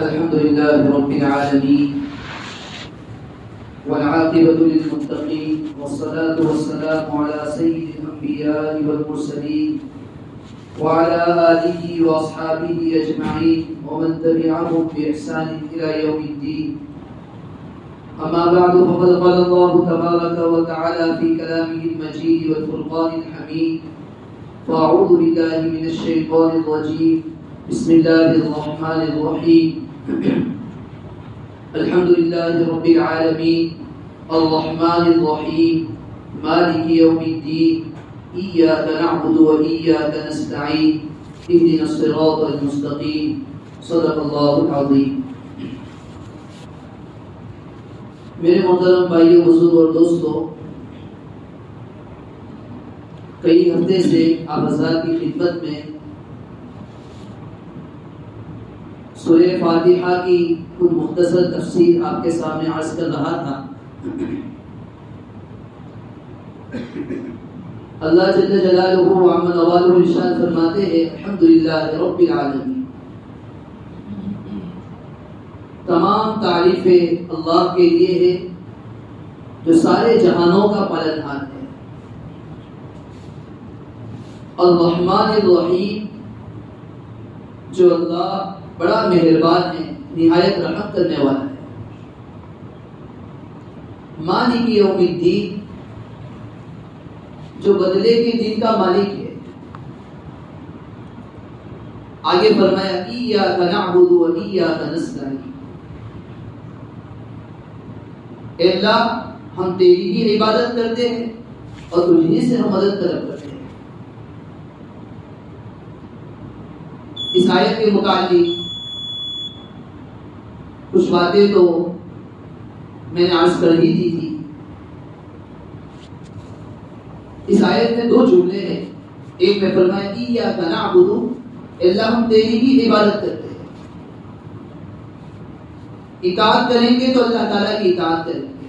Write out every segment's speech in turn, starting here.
الحمد لله رب العالمين والعاقبة للمتقين والصلاة والسلام على سيد الأنبياء والمرسلين وعلى آله وأصحابه أجمعين ومن تبعهم بإحسان إلى يوم الدين. أما بعد فقد قال الله تبارك وتعالى في كلامه المجيد والفرقان الحميد فأعوذ بالله من الشيطان الرجيم. بسم الله الرحمن الرحيم. الحمد لله رب العالمين الرحمن الرحيم مالك يوم الدين إياك نعبد وإياك نستعين اهدنا الصراط المستقيم صدق الله العظيم میرے محترم بھائیو، بزرگ اور دوستو، کئی ہفتے سے آپ حضرات کی خدمت میں سورہ فاتحہ کی کچھ مختصر تفسیر آپ کے سامنے عرض کر رہا تھا۔ اللہ جل جلالہ و وعمل والہ ارشاد فرماتے ہیں، الحمدللہ رب العالمین۔ تمام تعریفیں اللہ کے لیے ہے جو سارے جہانوں کا پالنہار ہے الرحمن الرحیم، جو اللہ بڑا مہربان ہے، نہایت رحمت کرنے والا ہے۔ مالک یوم الدین جو بدلے کے دن کا مالک ہے۔ آگے فرمایا، ایاک نعبد و ایاک نستعین اے اللہ، ہم تیری ہی عبادت کرتے ہیں اور تجھے سے ہم مدد طلب کرتے ہیں۔ اس آیت کے متعلق کچھ باتیں تو میں نے عرض کر ہی دی تھی اس آیت میں دو جملے ہیں۔ ایک میں فرمایا، ایاک نعبد، اللہ ہم تیری ہی عبادت کرتے ہیں۔ اطاعت کریں گے تو اللہ تعالیٰ کی اطاعت کریں گے۔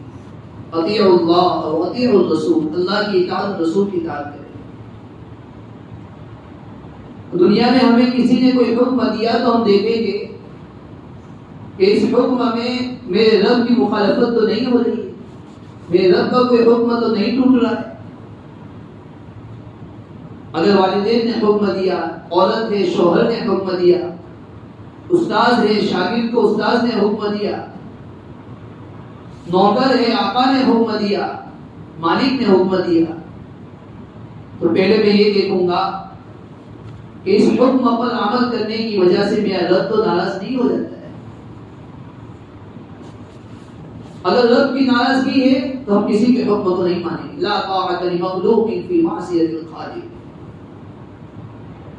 اطیع اللہ اور اطیع الرسول، اللہ کی اطاعت رسول کی اطاعت کریں گے۔ دنیا میں ہمیں کسی نے کوئی حکم دیا تو ہم دیکھیں گے۔ کہ اس حکم میں میرے رب کی مخالفت تو نہیں ہو رہی ہے۔ میرے رب کا کوئی حکم تو نہیں ٹوٹ رہا ہے۔ اگر والدین نے حکم دیا، عورت ہے، شوہر نے حکم دیا استاد ہے، شاگرد کو استاد نے حکم دیا، نوکر ہے، آقا نے حکم دیا، مالک نے حکم دیا، تو پہلے میں یہ دیکھوں گا کہ اس حکم پر عمل کرنے کی وجہ سے میرا رب تو ناراض نہیں ہو جاتا ہے۔ اگر رب کی ناراضگی ہے تو ہم کسی کے حکم کو نہیں مانیں گے۔ لا طاعت لمخلوق فی معصیت الخالق۔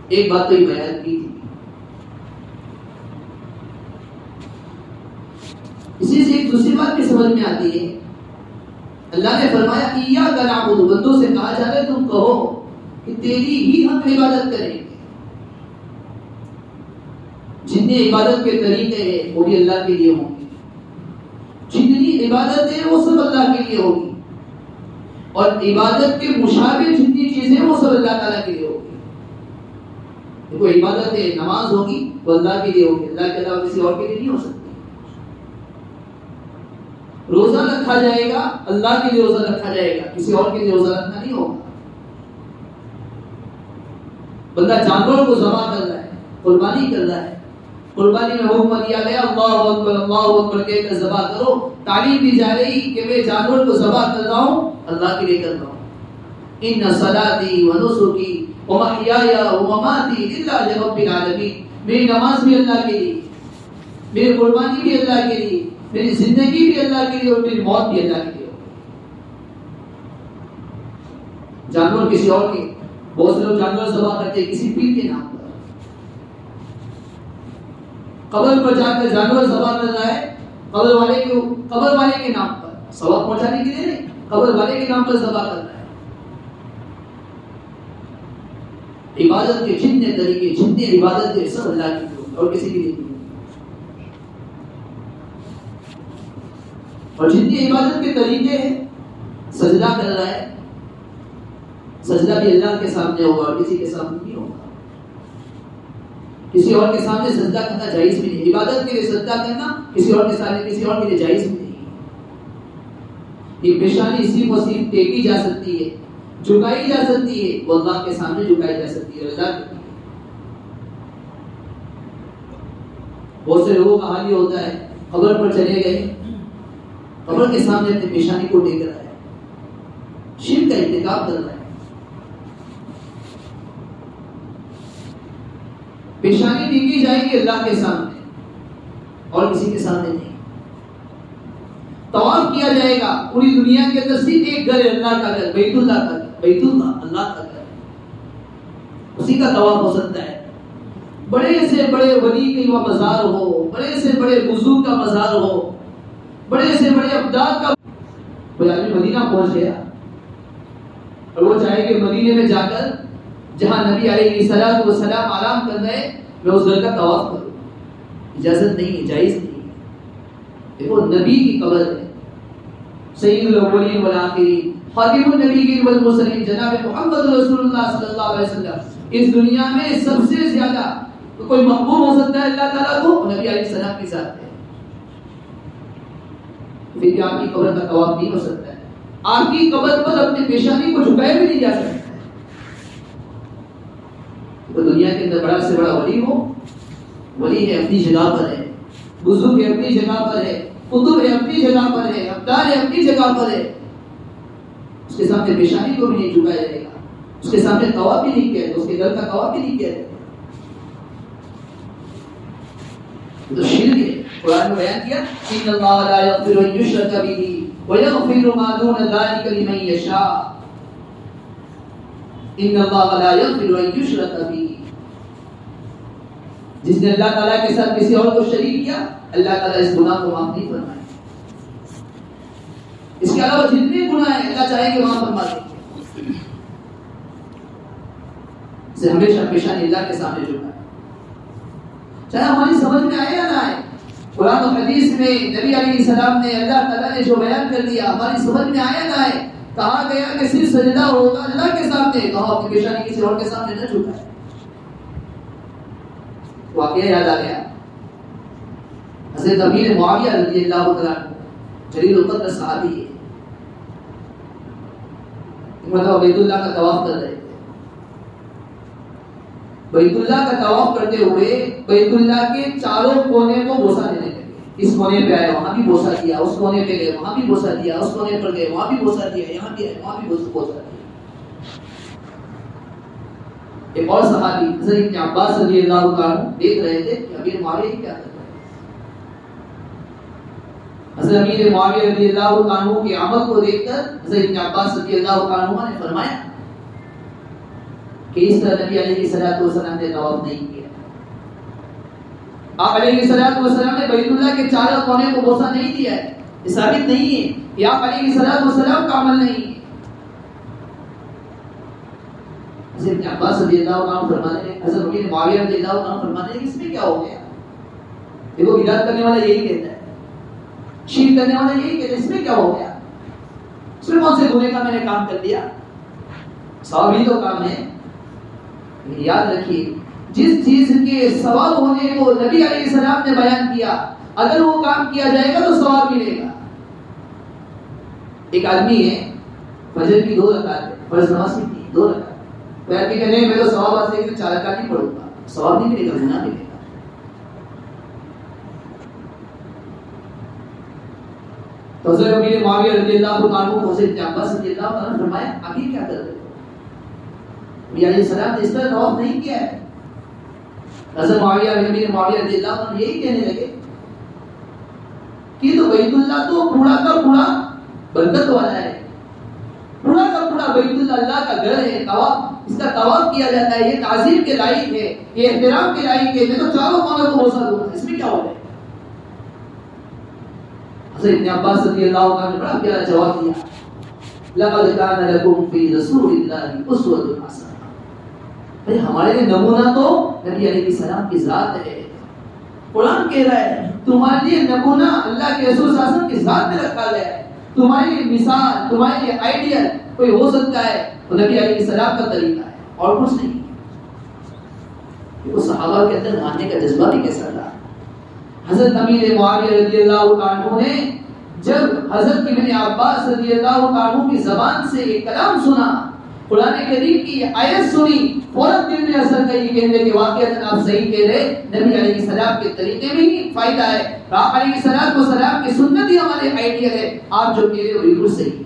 ایک بات تو یہ بیان کی تھی۔ اسی سے ایک دوسری بات بھی سمجھ میں آتی ہے۔ اللہ نے فرمایا، ایاک نعبد بندوں سے کہا جا رہا ہے، تم کہو کہ تیری ہی ہم عبادت کریں گے۔ جتنی عبادت کے طریقے ہیں، وہ بھی اللہ کے لیے ہوں گے۔ عبادت ہے وہ سب اللہ کے لیے ہوگی۔ اور عبادت کے مشابہ جتنی چیزیں وہ سب اللہ تعالیٰ کے لیے ہوگی۔ دیکھو عبادت ہے نماز ہوگی، وہ اللہ کے لیے ہوگی۔ اللہ کے علاوہ کسی اور کے لیے نہیں ہو سکتی۔ روزہ رکھا جائے گا، اللہ کے لیے روزہ رکھا جائے گا، کسی اور کے لیے روزہ رکھنا نہیں ہوگا۔ بندہ جانوروں کو ذبح کر رہا ہے، قربانی کر رہا ہے قربانی میں حکم دیا گیا، اللہ اکبر اللہ اکبر کہہ کر ذبح کرو۔ تعلیم دی جا رہی کہ میں جانور کو ذبح کر رہا ہوں، اللہ کے لیے کر رہا ہوں۔ ان صلاتی و نسکی و محیای و مماتی للہ رب العالمین۔ میری نماز بھی اللہ کے لیے، میری قربانی بھی اللہ کے لیے، میری زندگی بھی اللہ کے لیے اور میری موت بھی اللہ کے لیے۔ جانور کسی اور کے، بہت سے لوگ جانور ذبح کرتے کسی پیر کے نام پر۔ قبر پر جا کر جانور ذبح کر رہا ہے قبر والے کے قبر والے کے نام پر ثواب پہنچانے کے لیے نہیں، قبر والے کے نام پر ذبح کر رہا ہے عبادت کے جتنے طریقے جتنے عبادت کے سب اللہ کی اور کسی کے لیے نہیں۔ اور جتنی عبادت کے طریقے ہیں، سجدہ کر رہا ہے۔ سجدہ بھی اللہ کے سامنے ہوگا اور کسی کے سامنے نہیں ہوگا۔ کسی اور کے سامنے سجدہ کرنا جائز بھی نہیں۔ عبادت کے لیے سجدہ کرنا کسی اور کے سامنے، کسی اور کے لیے جائز بھی نہیں۔ یہ پیشانی صرف اور صرف ٹیکی جا سکتی ہے، جھکائی جا سکتی ہے، وہ اللہ کے سامنے جھکائی جا سکتی ہے، رضا کی بہت سے لوگوں کا حال یہ ہوتا ہے، قبر پر چلے گئے، قبر کے سامنے اپنی پیشانی کو ٹیک رہا ہے شرک کا انتخاب کر رہا ہے پیشانی ٹیکی جائے گی اللہ کے سامنے اور کسی کے سامنے نہیں۔ طواف کیا جائے گا پوری دنیا کے اندر صرف ایک گھر اللہ کا گھر، بیت اللہ کا گھر، بیت اللہ اللہ کا گھر۔ اسی کا طواف ہو سکتا ہے۔ بڑے سے بڑے ولی کے وہاں مزار ہو، بڑے سے بڑے بزرگ کا مزار ہو، بڑے سے بڑے ابداد کا۔ کوئی آدمی مدینہ پہنچ گیا اور وہ چاہے کہ مدینے میں جا کر جہاں نبی علیہ سلام و سلام آرام کر رہے میں اس گھر کا طواف کروں۔ اجازت نہیں ہے، جائز نہیں ہے۔ دیکھو، نبی کی قبر ہے۔ سید الاولین والآخرین، خاتم النبیین والمرسلین، جناب محمد رسول اللہ صلی اللہ علیہ وسلم۔ اس دنیا میں سب سے زیادہ کوئی محبوب ہو سکتا ہے اللہ تعالیٰ کو؟ نبی علیہ السلام کی ذات ہے۔ پھر بھی آپ کی قبر کا طواف نہیں ہو سکتا ہے۔ آپ کی قبر پر اپنے پیشانی کو جھکائے بھی نہیں جا سکتا تو دنیا کے اندر بڑا سے بڑا ولی ہو، ولی ہے اپنی جگہ پر ہے، بزرگ ہے اپنی جگہ پر ہے، قطب ہے اپنی جگہ پر ہے ابدار ہے اپنی جگہ پر ہے۔ اس کے سامنے پیشانی کو بھی نہیں جھکایا جائے گا۔ اس کے سامنے طواف بھی نہیں کیا اس کے گھر کا طواف بھی نہیں کیا جائے تو شرک ہے۔ قرآن میں بیان کیا، ان اللہ لا یغفر ان یشرک به ویغفر ما دون ذلك لمن یشاء۔ ان اللہ لا یغفر ان یشرک به جس نے اللہ تعالیٰ کے ساتھ کسی اور کو شریک کیا، اللہ تعالیٰ اس گناہ کو معاف نہیں فرمائے۔ اس کے علاوہ جتنے گناہ ہیں، اللہ چاہے کہ وہاں فرما دیں سے ہمیشہ پیشانی اللہ کے سامنے جھکا۔ ہے چاہے ہماری سمجھ میں آئے یا نہ آئے، قرآن و حدیث میں نبی علیہ السلام نے اللہ تعالیٰ نے جو بیان کر دیا، ہماری سمجھ میں آیا نہ آئے، کہا گیا کہ صرف سجدہ ہوگا اللہ کے سامنے، کہا اپنی پیشانی کسی اور کے سامنے نہ جھکا ہے واقعہ یاد آ گیا۔ حضرت امیر معاویہ رضی اللہ تعالیٰ جلیل القدر صحابی ہے مطلب بیت اللہ کا طواف کر رہے تھے۔ بیت اللہ کا طواف کرتے ہوئے بیت اللہ کے چاروں کونے کو بوسا دینے لگے۔ اس کونے پہ آئے؟ وہاں بھی بوسا دیا، اس کونے پہ گئے، وہاں بھی بوسا دیا، اس کونے پر گئے، وہاں بھی بوسا دیا، یہاں بھی آئے، وہاں بھی بوسا دیا۔ ایک اور صحابی، حضرت ابن عباس رضی اللہ عنہ دیکھ رہے تھے کہ امیر معاویہ کیا کر رہے حضرت امیر معاویہ رضی اللہ عنہ کے عمل کو دیکھ کر حضرت ابن عباس رضی اللہ عنہ نے فرمایا کہ اس طرح نبی علیہ الصلوۃ والسلام نے طواف نہیں کیا۔ آپ علیہ الصلوۃ والسلام نے بیت اللہ کے چاروں کونے کو بوسا نہیں دیا ہے۔ یہ ثابت نہیں ہے یہ آپ علیہ الصلوۃ والسلام کا عمل نہیں ہے عباس رضی اللہ عنہ فرمانے ہیں، حضرت امیر معاویہ رضی اللہ عنہ فرمانے ہیں اس میں کیا ہو گیا؟ دیکھو بدعت کرنے والا یہی کہتا ہے، شیر کرنے والا یہی کہتا ہے، اس میں کیا ہو گیا؟ اس میں کون سے گنے کا میں نے کام کر دیا؟ ثواب تو کام ہے یاد رکھیے، جس چیز کے ثواب ہونے کو نبی علیہ السلام نے بیان کیا، اگر وہ کام کیا جائے گا تو ثواب ملے گا۔ ایک آدمی ہے، فجر کی دو رکعت ہے، فرض نماز کی دو رکعت۔ کوئی آدمی کہ نہیں، میں تو ثواب آتے کہ چار رکعت نہیں پڑھوں گا۔ ثواب نہیں ملے گا گناہ ملے گا تو حضرت امیر معاویہ رضی اللہ عنہ کو حضرت عباس رضی اللہ عنہ فرمایا ابھی کیا کر رہے ہو؟ نبی علیہ السلام نے اس طرح طواف نہیں کیا ہے۔ حضرت معاویہ امیر معاویہ رضی اللہ عنہ یہی کہنے لگے کہ تو بیت اللہ تو پورا کا پورا برکت والا ہے۔ پورا کا پورا بیت اللہ کا گھر ہے، طواف، اس کا طواف کیا جاتا ہے، یہ تعظیم کے لائق ہے، یہ احترام کے لائق ہے۔ میں تو چاروں کونوں کو بوسا دوں اس میں کیا ہو ہے حضرت ابن عباس رضی اللہ عنہ نے بڑا پیارا جواب دیا۔ لقد كان لكم في رسول الله اسوه حسنه بھئی ہمارے لیے نمونہ تو نبی علیہ السلام کی ذات ہے۔ قرآن کہہ رہا ہے، تمہارے لیے نمونہ اللہ کے رسول صلی اللہ علیہ وسلم کی ذات میں رکھا گیا ہے۔ تمہاری مثال تمہاری آئیڈیل کوئی ہو سکتا ہے تو نبی علیہ السلام کا طریقہ ہے، اور کچھ نہیں۔ کہ وہ صحابہ کے اندر ماننے کا جذبہ بھی کیسا تھا؟ حضرت امیر معاویہ رضی اللہ عنہ نے جب حضرت ابن عباس رضی اللہ عنہ کی زبان سے ایک کلام سنا قرآن کریم کی آیت سنی، فوراً دل میں اثر کا یہ کہنے کہ واقعہ آپ صحیح کہہ رہے نبی علیہ السلام کے طریقے میں ہی فائدہ ہے۔ آپ علیہ السلام کو سلام کی سنت ہی ہمارے آئیڈیا ہے۔ آپ جو کہہ رہے ہو بالکل صحیح ہے۔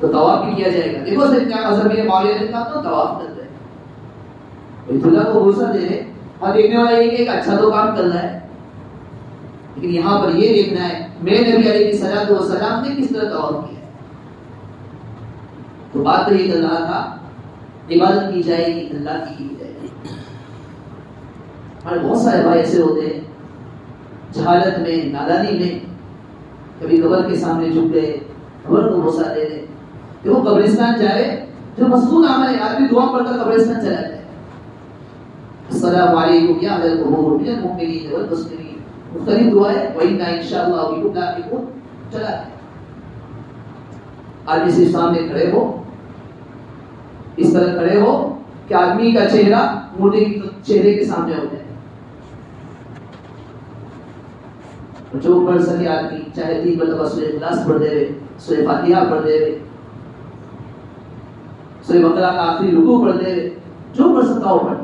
تو طواف بھی کیا جائے گا۔ دیکھو سر کیا مذہب ہے معاویہ نے کہا تو طواف کر رہے بیت اللہ کو بھروسہ دے رہے اور دیکھنے والا یہ کہ ایک اچھا تو کام کر رہا ہے۔ لیکن یہاں پر یہ دیکھنا ہے میرے نبی علیہ السلام و سلام نے کس طرح طواف کیا تو بات تو یہ کر رہا تھا، عبادت کی جائے گی، اللہ کی کی جائے گی۔ ہمارے بہت سارے بھائی ایسے ہوتے ہیں، جہالت میں، نادانی میں، کبھی قبر کے سامنے جھک گئے، قبر کو بوسا دے دے۔ کہ وہ قبرستان جائے، جو مصنون عمل ہے آدمی دعا پڑھ کر قبرستان چلا جائے۔ السلام علیکم، یا اہل القبور من المؤمنین والمسلمین۔ مختلف دعائیں وَإِنَّا إِنشَاءَ اللَّهُ بِكُمْ لَاحِقُونَ چلا جائے۔ آدمی سے سامنے کھڑے ہو اس طرح کھڑے ہو کہ آدمی کا چہرہ مردے کی چہرے کے سامنے ہو جائے۔ جو پڑھ سکے آدمی، چاہے تین مرتبہ سورہ اخلاص پڑھ دے سورہ فاتحہ پڑھ دے سورہ بقرہ کا آخری رکوع پڑھ دے جو پڑھ سکتا ہو پڑھ۔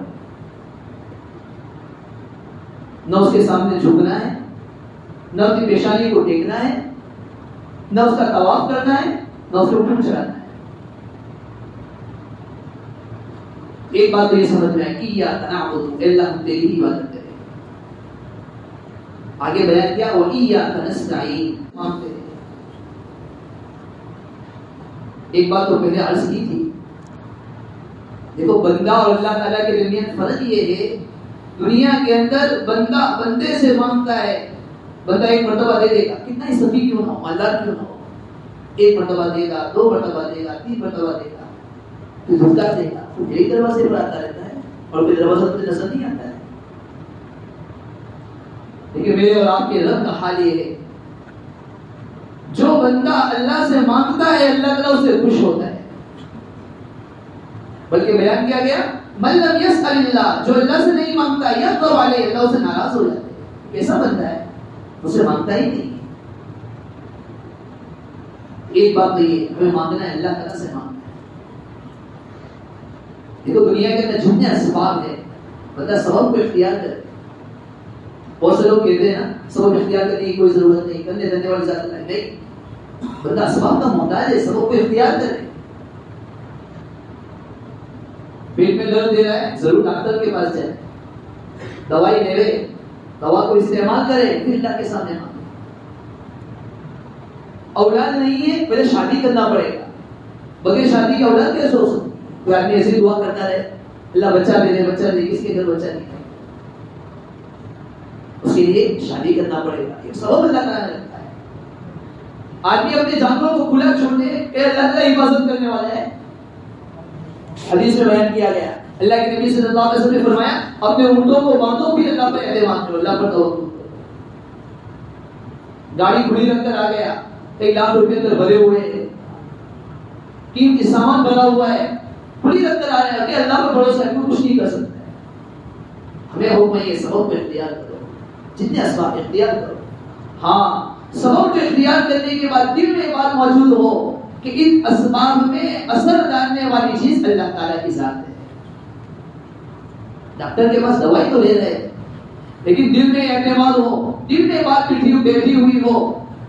نہ اس کے سامنے جھکنا ہے، نہ اس کی پیشانی کو ٹیکنا ہے، نہ اس کا طواف کرنا ہے، نہ اس کو اٹھن چڑھانا ہے۔ ایک بات تو یہ سمجھ میں ہے کہ یا تنعبد اللہ ہم تیری ہی عبادت کریں۔ آگے بیان کیا وہ یا تنستعین مانتے ہیں ایک بات تو پہلے عرض کی تھی۔ دیکھو، بندہ اور اللہ تعالیٰ کے درمیان فرق یہ ہے، دنیا کے اندر بندہ بندے سے مانگتا ہے، بندہ ایک مرتبہ دے دے گا۔ کتنا ہی سبھی کیوں نہ ہو، مالدار کیوں نہ ہو۔ ایک مرتبہ دے گا، دو مرتبہ دے گا، تین مرتبہ دے گا پھر دھوکا دے گا۔ پھر ایک دروازے پر آتا رہتا ہے اور پھر دروازہ تجھے نظر نہیں آتا ہے۔ لیکن میرے اور آپ کے رب کا حال یہ ہے، جو بندہ اللہ سے مانگتا ہے، اللہ تعالیٰ اسے خوش ہوتا ہے۔ بلکہ بیان کیا گیا ملم یس اللہ، جو اللہ سے نہیں مانگتا یا تو والے اللہ اسے ناراض ہو جاتے ہیں کیسا بندہ ہے؟ اسے مانگتا ہی نہیں۔ ایک بات تو یہ ہمیں مانگنا ہے، اللہ تعالیٰ سے مانگنا دیکھو دنیا کے اندر جتنے اسباب ہے۔ بندہ سبب کو اختیار کرے۔ بہت سے لوگ کہتے ہیں نا، سبب اختیار کرنے کی کوئی ضرورت نہیں، کرنے دینے والی ضرورت نہیں، بندہ اسباب کا محتاج ہے، سبب کو اختیار کرے۔ پیٹ میں درد دے رہا ہے، ضرور ڈاکٹر کے پاس جائے۔ دوائی لے لے، دوا کو استعمال کرے، پھر اللہ کے سامنے مانگے۔ اولاد نہیں ہے، پہلے شادی کرنا پڑے گا۔ بغیر شادی کی اولاد کیسے ہو سکتی؟ کوئی آدمی ایسی دعا کرتا رہے، اللہ بچہ دے دے بچہ دے کس کے گھر بچہ نہیں؟ اس کے لیے شادی کرنا پڑے گا۔ سبب اللہ تعالیٰ نے رکھا ہے۔ آدمی اپنے جانوروں کو کھلا چھوڑ دے کہ اللہ تعالیٰ حفاظت کرنے والا ہے۔ حدیث میں بیان کیا گیا۔ اللہ کے نبی صلی اللہ علیہ وسلم نے فرمایا، اپنے اونٹوں کو باندھو بھی اللہ پر اعتماد کرو، اللہ پر توکل گاڑی کھلی رکھ کر آ گیا۔ ایک لاکھ روپے اندر بھرے ہوئے ہیں۔ قیمتی سامان بھرا ہوا ہے۔ کھلی رکھ کر آیا کہ اللہ پر بھروسہ ہے کوئی کچھ نہیں کر سکتا ہمیں حکم ہے یہ سبب کو اختیار کرو جتنے اسباب اختیار کرو ہاں سبب کو اختیار کرنے کے بعد دل میں بات موجود ہو کہ ان اسباب میں اثر ڈالنے والی چیز اللہ تعالیٰ کی ذات ہے ڈاکٹر کے پاس دوائی تو لے رہے لیکن دل میں اعتماد ہو دل میں بات بیٹھی بیٹھی ہوئی ہو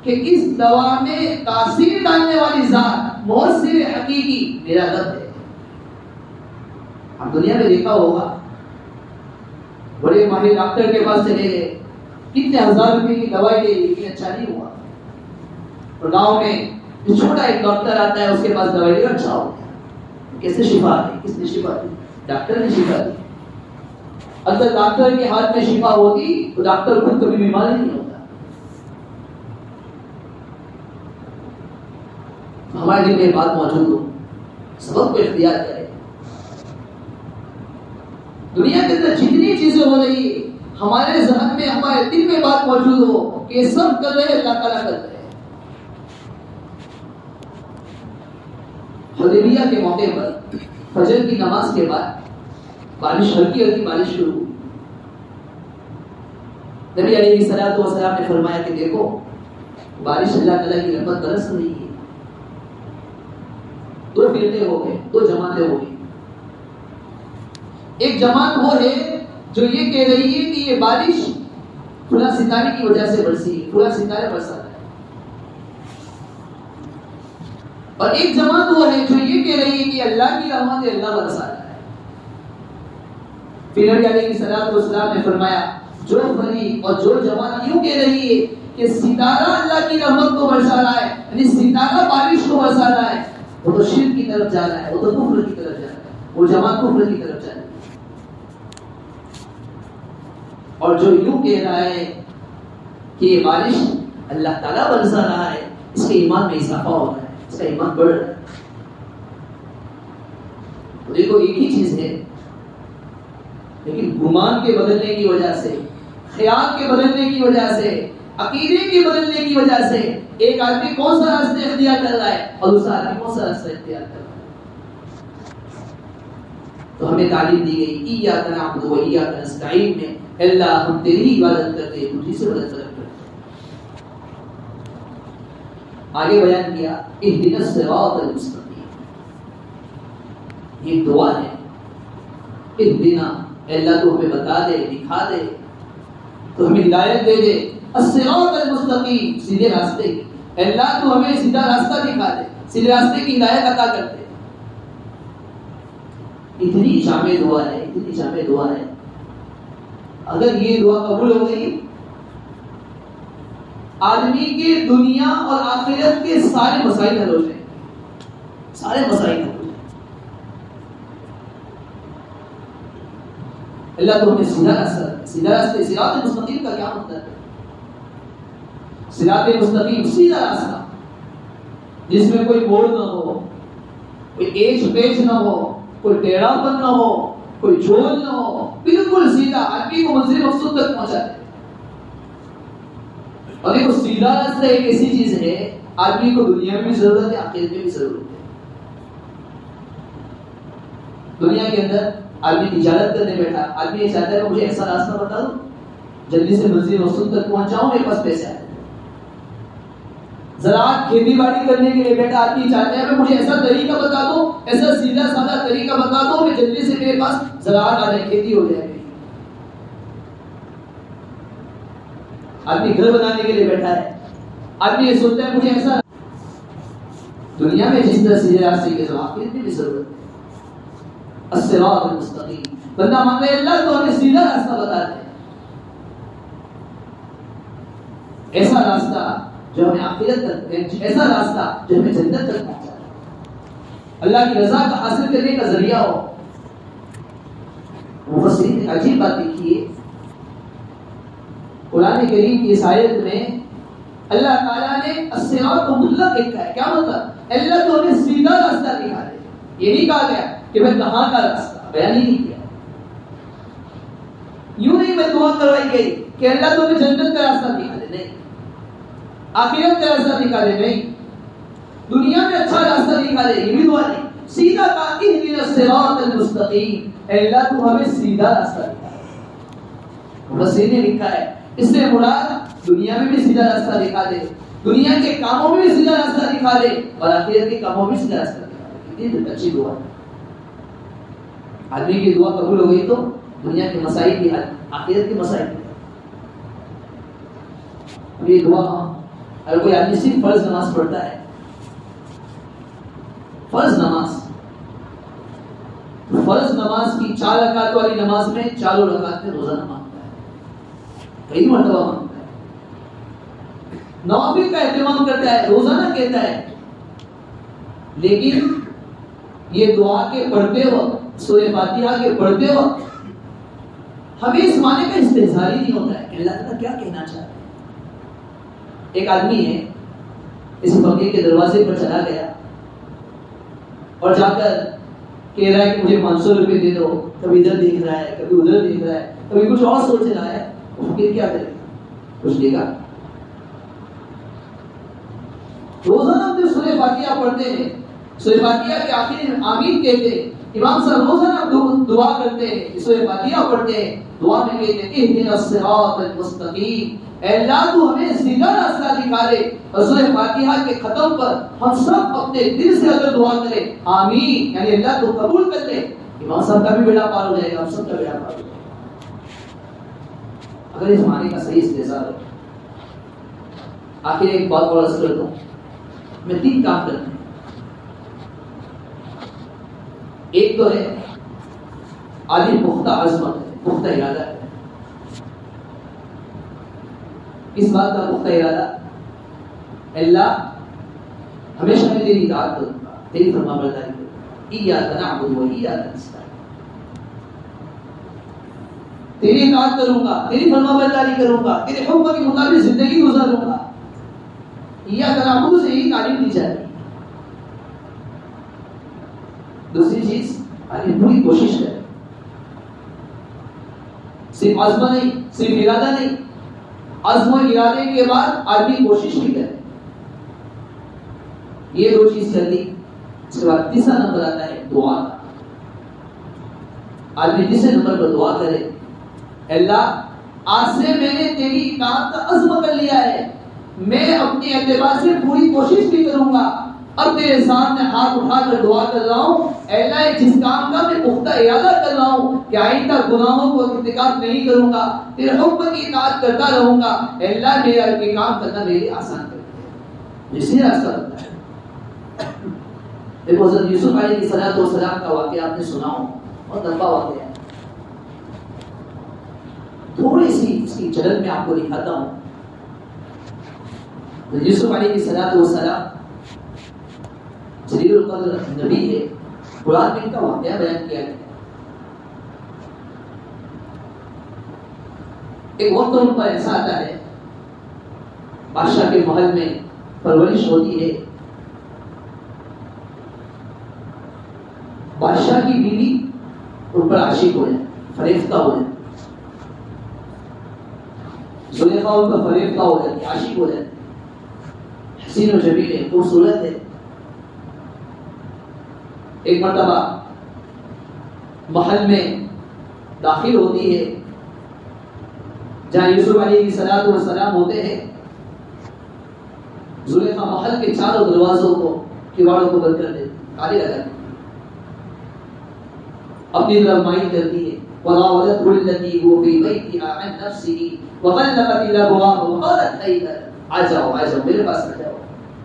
کہ اس دوا میں تاثیر ڈالنے والی ذات بہت سے حقیقی میرا رب ہے آپ دنیا میں دیکھا ہوگا۔ بڑے ماہر ڈاکٹر کے پاس چلے گئے۔ کتنے ہزار روپے کی دوائی لے لیکن اچھا نہیں ہوا۔ اور گاؤں میں جو چھوٹا ایک ڈاکٹر آتا ہے، اس کے پاس دوائی لے اچھا ہو گیا۔ کیسے شفا دی؟ کس نے شفا دی؟ ڈاکٹر نے شفا دی۔ اگر ڈاکٹر کے ہاتھ میں شفا ہوتی، تو ڈاکٹر خود کبھی بیمار نہیں ہوتا۔ ہمارے دل میں بات موجود ہو۔ سبب کو اختیار کرے دنیا کے اندر جتنی چیزیں ہو رہی، ہمارے ذہن میں، ہمارے دل میں بات موجود ہو، کہ یہ سب کر رہے اللہ تعالیٰ کر رہے حدیبیہ کے موقع پر، فجر کی نماز کے بعد، بارش ہلکی ہلکی بارش شروع ہوئی۔ نبی علیہ صلاحت وسلام نے فرمایا کہ دیکھو، بارش اللہ تعالیٰ کی رحمت برس رہی ہے۔ دو فرقے ہو گئے، دو جماعتیں ہو گئی ایک جماعت وہ ہے جو یہ کہہ رہی ہے کہ یہ بارش کھلا ستارے کی وجہ سے برسی ہے کھلا ستارے برسا ہے۔ اور ایک جماعت وہ ہے جو یہ کہہ رہی ہے کہ اللہ کی رحمت اللہ برسا ہے۔ پھر نبی علیہ السلام والسلام نے فرمایا، جو بنی اور جو جماعت یوں کہہ رہی ہے کہ ستارہ اللہ کی رحمت کو برسا رہا ہے یعنی ستارہ بارش کو برسا رہا ہے، وہ تو شرک کی طرف جا رہا ہے، وہ تو کفر کی طرف جا رہا ہے، وہ جماعت کفر کی طرف جا رہا ہے۔ اور جو یوں کہہ رہا ہے کہ یہ بارش اللہ تعالیٰ برسا رہا ہے، اس کے ایمان میں اضافہ ہو رہا ہے، اس کا ایمان بڑھ رہا ہے۔ دیکھو، ایک ہی چیز ہے۔ لیکن گمان کے بدلنے کی وجہ سے، خیال کے بدلنے کی وجہ سے، عقیدے کے بدلنے کی وجہ سے، ایک آدمی کون سا راستہ اختیار کر رہا ہے اور دوسرا آدمی کون سا راستہ اختیار کر رہا ہے؟ تو ہمیں تعلیم دی گئی ایا نعبد و میں۔ اللہ، ہم تیری عبادت کرتے ہیں تجھی سے مدد کرتے آگے بیان کیا اهدنا الصراط المستقیم۔ یہ دعا ہے۔ اهدنا اللہ، تو ہمیں بتا دے، دکھا دے۔ تو ہمیں ہدایت دے دے۔ الصراط المستقیم، سیدھے راستے۔ کی اللہ، تو ہمیں سیدھا راستہ دکھا دے۔ سیدھے راستے کی ہدایت عطا کر دے اتنی جامع دعا ہے، اتنی جامع دعا ہے۔ اگر یہ دعا قبول ہو گئی، آدمی کے دنیا اور آخرت کے سارے مسائل حل ہو جائیں سارے مسائل حل ہو جائیں اللہ تو ہمیں سیدھا راستہ سیدھا راستہ سراط مستقیم کا کیا مطلب ہے؟ سراط مستقیم سیدھا راستہ، جس میں کوئی موڑ نہ ہو، کوئی ایج پیج نہ ہو کوئی ٹیڑھا پن نہ ہو، کوئی جھول نہ ہو، بالکل سیدھا آدمی کو منزل مقصود تک پہنچا دے۔ اور دیکھو، سیدھا راستہ ایک ایسی چیز ہے آدمی کو دنیا میں بھی ضرورت ہے، آخرت میں بھی ضرورت ہے۔ دنیا کے اندر آدمی تجارت کرنے بیٹھا آدمی یہ چاہتا ہے کہ مجھے ایسا راستہ بتا دو، جلدی سے منزل مقصود تک پہنچ جاؤں میرے پاس پیسے آئے زراعت کھیتی باڑی کرنے کے لیے بیٹا آدمی چاہتے ہیں مجھے ایسا طریقہ بتا دو، ایسا سیدھا سادہ طریقہ بتا دو کہ جلدی سے میرے پاس زراعت آ جائے کھیتی ہو جائے آدمی گھر بنانے کے لیے بیٹھا ہے۔ آدمی یہ سوچتا ہے، مجھے ایسا دنیا میں جس طرح سیدھے راستے کے جواب کی بھی ضرورت ہے۔ الصراط المستقیم۔ بندہ مانگ رہے اللہ تو ہمیں سیدھا راستہ بتا دے۔ ایسا راستہ جو ہمیں آخرت تک یعنی ایسا راستہ جو ہمیں جنت تک پہنچا اللہ کی رضا کا حاصل کرنے کا ذریعہ ہو۔ مفسرین نے عجیب بات لکھی ہے۔ قرآن کریم کی اس آیت میں اللہ تعالیٰ نے الصراط کو مطلق لکھا ہے۔ کیا مطلب؟ اللہ تو ہمیں سیدھا راستہ دکھا دے۔ یہ نہیں کہا گیا کہ میں کہاں کا راستہ، بیان ہی نہیں کیا۔ یوں نہیں میں دعا کروائی گئی کہ اللہ تو ہمیں جنت کا راستہ دکھا دے۔ نہیں۔ آخرت کا راستہ دکھا دے نہیں۔ دنیا میں اچھا راستہ دکھا دے یہ بھی دعا نہیں سیدھا کہا کہ الصراط المستقیم۔ اے اللہ، تو ہمیں سیدھا راستہ دکھا۔ دے مسیح نے لکھا ہے، اس سے مراد دنیا میں بھی سیدھا راستہ دکھا دے دنیا کے کاموں میں بھی سیدھا راستہ دکھا دے اور آخرت کے کاموں میں سیدھا راستہ دکھا دے کتنی اچھی دعا ہے۔ آدمی کی دعا قبول ہو گئی تو دنیا کے مسائل بھی حل، آخرت کے مسائل بھی اب یہ دعا اگر کوئی آدمی صرف فرض نماز پڑھتا ہے، فرض نماز فرض نماز کی چار رکعت والی نماز میں چاروں رکعت میں روزہ نماز کئی مرتبہ مانگتا ہے۔ نوافل کا اہتمام کرتا ہے روزانہ کہتا ہے۔ لیکن یہ دعا کے پڑھتے وقت، سورہ فاتحہ کے پڑھتے وقت، ہمیں اس معنی کا استحصال ہی نہیں ہوتا ہے کہ اللہ تعالیٰ کیا کہنا چاہتا ہے۔ ایک آدمی ہے، اس فقیر کے دروازے پر چلا گیا اور جا کر کہہ رہا ہے کہ مجھے پانچ سو روپئے دے دو، کبھی ادھر دیکھ رہا ہے، کبھی ادھر دیکھ رہا ہے، کبھی کچھ اور سوچ رہا ہے فقیر کیا کرے؟ کچھ دے گا۔ روزانہ اپنے سورہ فاتحہ پڑھتے ہیں، سورہ فاتحہ کے آخر آمین کہتے ہیں امام صاحب روزانہ دعا کرتے ہیں سورہ فاتحہ پڑھتے ہیں دعا میں کہتے ہیں اہدنا الصراط المستقیم اے اللہ تو ہمیں سیدھا راستہ دکھا دے اور سورہ فاتحہ کے ختم پر ہم سب اپنے دل سے اگر دعا کریں آمین یعنی اللہ تو قبول کر لے امام صاحب کا بھی بیڑا پار ہو جائے گا ہم سب کا بیڑا پار ہو جائے گا اگر اس معنی کا صحیح استحصال ہو آخر ایک بات اور عرض کر دوں میں تین کام کرتا ہوں ایک تو ہے آدمی پختہ عظمت ہے، پختہ ارادہ ہے۔ اس بات کا پختہ ارادہ، اللہ ہمیشہ میں تیری اطاعت کروں گا تیری فرما برداری کروں گا۔ ایاک نعبد و ایاک نستعین تیری اطاعت کروں گا، تیری فرما برداری کروں گا، تیرے حکم کے مطابق زندگی گزاروں گا۔ ایاک نعبد سے یہی تعلیم دی جاتی دوسری چیز آدمی پوری کوشش کرے صرف عزم نہیں، صرف ارادہ نہیں، عزم و ارادے کے بعد آدمی کوشش بھی کرے یہ دو چیز کر دی اس کے بعد تیسرا نمبر آتا ہے دعا۔ آدمی تیسرے نمبر پر دعا کرے اللہ، آج سے میں نے تیری کام کا عزم کر لیا ہے۔ میں اپنے اعتبار سے پوری کوشش بھی کروں گا۔ اب تیرے سامنے ہاتھ اٹھا کر دعا کر رہا ہوں۔ اللہ، جس کام کا میں پختہ ارادہ کر رہا ہوں کہ آئندہ گناہوں کو ارتکاب نہیں کروں گا، تیرے حکم کی اطاعت کرتا رہوں گا اللہ میرا یہ کام کرنا میرے آسان کر دے۔ جس نے راستہ بنتا ہے۔ دیکھو، حضرت یوسف علیہ کی صلاحت و سلام کا واقعہ آپ نے سنا ہو اور لمبا واقعہ ہے۔ تھوڑی سی اس کی جلد میں آپ کو دکھاتا ہوں۔ یوسف علیہ کی صلاحت و جلیل القدر نبی ہے۔ قرآن میں ان کا واقعہ بیان کیا گیا۔ ایک وقت ان پر ایسا آتا ہے، بادشاہ کے محل میں پرورش ہوتی ہے۔ بادشاہ کی بیوی ان پر عاشق ہو جائے فریفتہ ہو جائے زلیخا ان پر فریفتہ ہو جاتی عاشق ہو جاتی حسین و جمیل ہے خوبصورت ہے۔ ایک مرتبہ محل میں داخل ہوتی ہے، جہاں یوسف علیہ کی سلاد و ہوتے ہیں۔ زلیخا محل کے چاروں دروازوں کو کیواڑوں کو بند کر دیتی تالے لگا دیتی اپنی طرف مائل کرتی ہے۔ وراودته التي هو في بيتها عن نفسه وغلقت الابواب وقالت هيت آ جاؤ آ جاؤ میرے پاس آ جاؤ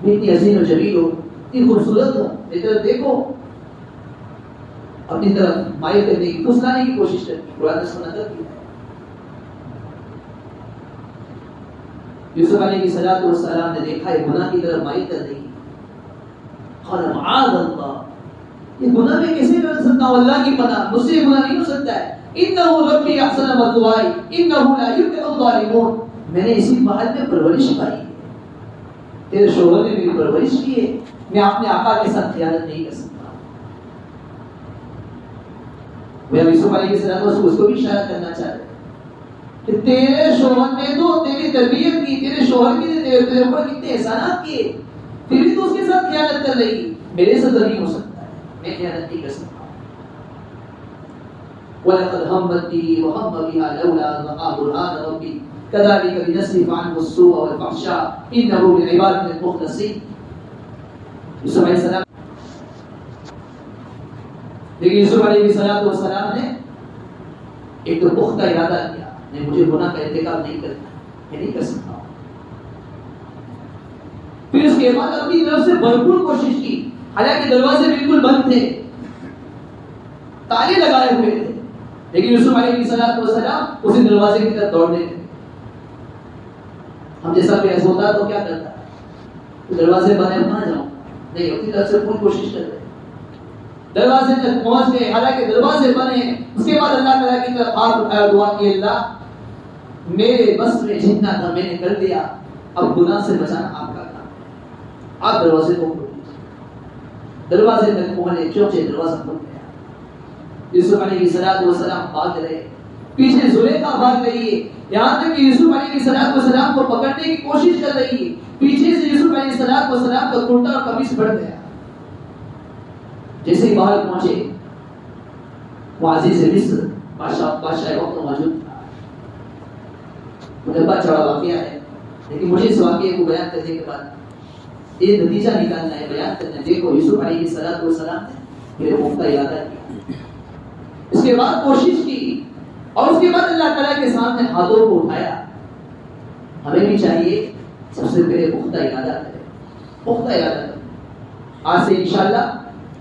میں اتنی حسین و جمیل ہوں اتنی خوبصورت ہوں میری طرف دیکھو۔ اپنی طرف مائل کرنے کی، پھسلانے کی کوشش کرتی قرآن اس کو کی یوسف علیہ کی سلاۃ والسلام نے دیکھا ہے گناہ کی طرف مائل کر رہی قال، معاذ اللہ یہ گناہ میں کیسے کر سکتا ہوں اللہ کی پناہ، مجھ سے گناہ نہیں ہو سکتا ہے۔ انه ربی احسن مثوائی انه لا يفلح الظالمون میں نے اسی محل میں پرورش پائی۔ تیرے شوہر نے میری پرورش کی ہے۔ میں اپنے آقا کے ساتھ خیانت نہیں کر سکتا۔ میں یوسف علیہ السلام اس کو بھی اشارہ کرنا چاہتے کہ تیرے شوہر نے تو تیری تربیت کی تیرے شوہر کی تیرے تیرے اوپر کتنے احسانات کیے پھر بھی تو اس کے ساتھ خیانت کر رہی میرے سے تو نہیں ہو سکتا ہے میں خیانت نہیں کر سکتا ولقد همت به وهم بها لولا ان راى برهان ربي كذلك لنصرف عنه السوء والفحشاء انه من عبادنا المخلصين یوسف علیہ السلام لیکن یوسف علیہ السلام نے ایک تو پختہ ارادہ کیا میں مجھے گناہ کا ارتکاب نہیں کرنا میں نہیں کر سکتا پھر اس کے بعد اپنی طرف سے بھرپور کوشش کی، حالانکہ دروازے بالکل بند تھے، تالے لگائے ہوئے تھے، لیکن یوسف علیہ السلام والسلام اسی دروازے کی طرف دوڑنے تھے ہم جیسا کوئی ایسا ہوتا تو کیا کرتا؟ دروازے بنے نہ جاؤں، نہیں، اپنی طرف سے پوری کوشش کرتے دروازے تک پہنچ گئے حالانکہ دروازے بنے، اس کے بعد اللہ تعالیٰ کی طرف ہاتھ اٹھایا، دعا کی، اللہ، میرے بس میں جتنا تھا، میں نے کر دیا اب گناہ سے بچانا آپ کا کام آپ دروازے کو کھول دیجیے دروازے تک پہنچے چوچے دروازہ کھول گیا۔ یوسف علیہ کی سلاد و سلام بھاگ رہے پیچھے زلیخا بھاگ رہی ہے یہاں تک کہ یوسف علیہ کی سلاد و سلام کو پکڑنے کی کوشش کر رہی۔ ہے پیچھے سے یوسف علیہ سلاد و سلام کا کرتا اور قمیص بڑھ گیا۔ جیسے ہی باہر پہنچے وہ عزیز مصر بادشاہ بادشاہ وقت موجود تھا مجھے بہت چڑھا واقعہ ہے لیکن مجھے اس واقعے کو بیان کرنے کے بعد یہ نتیجہ نکالنا ہے بیان کرنا دیکھو یوسف علیہ السلام کو سلام نے میرے مفتا ارادہ کیا اس کے بعد کوشش کی اور اس کے بعد اللہ تعالیٰ کے سامنے ہاتھوں کو اٹھایا ہمیں بھی چاہیے سب سے پہلے پختہ ارادہ کرے پختہ ارادہ کرے آج سے انشاءاللہ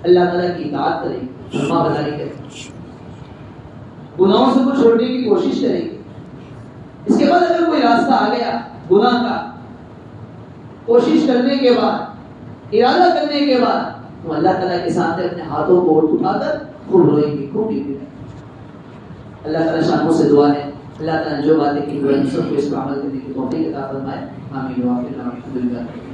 اللہ تعالیٰ کی اطاعت کریں گے فرما برداری کریں گناہوں سے کو چھوڑنے کی کوشش کریں گے۔ اس کے بعد اگر کوئی راستہ آ گیا گناہ کا، کوشش کرنے کے بعد، ارادہ کرنے کے بعد، تو اللہ تعالیٰ کے سامنے اپنے ہاتھوں کو اٹھا کر خوب روئیں گے خوب ٹھیک اللہ تعالیٰ شاموں سے دعا ہے۔ اللہ تعالیٰ جو باتیں کی ہوئی سب کو اس پر عمل کرنے کی توفیق عطا فرمائے۔ آمین۔ و آمین الحمدللہ